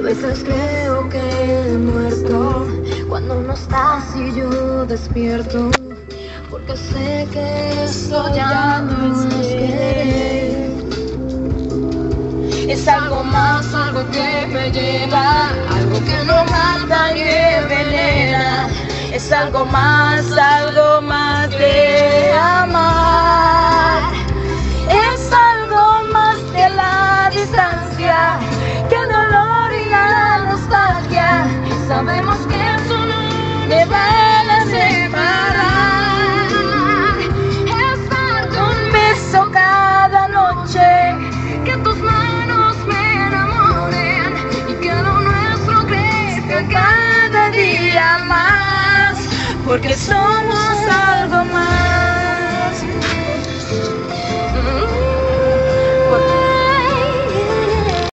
veces creo que he muerto cuando no estás y yo despierto. Porque sé que esto ya no es querer. Es algo más, algo que me lleva, algo que no mata ni envenena. Es algo más, algo cada día más, porque somos